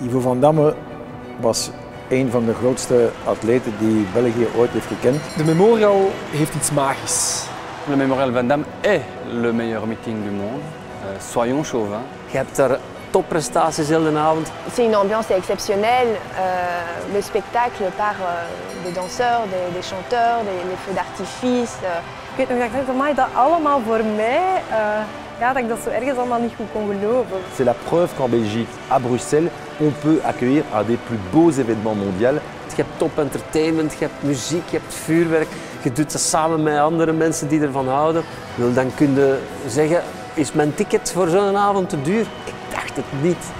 Ivo van Damme was een van de grootste atleten die België ooit heeft gekend. De Memorial heeft iets magisch. Le Memorial Van Damme est le meilleur meeting du monde. Euh, soyons chauvins. Je hebt daar topprestaties heel de avond. C'est une ambiance exceptionnelle. Euh, le spectacle par euh, des danseurs, des, des chanteurs, des, les feux d'artifice. euh. Ik weet nog dat ik dacht, amai, dat allemaal voor mij. eh, ja, dat ik dat zo ergens allemaal niet goed kon geloven. C'est la preuve qu'en Belgique, à Bruxelles, on peut accueillir un des plus beaux événements mondiaux. Je hebt top entertainment, je hebt muziek, je hebt vuurwerk. Je doet dat samen met andere mensen die ervan houden. Dan kun je zeggen, is mijn ticket voor zo'n avond te duur? het niet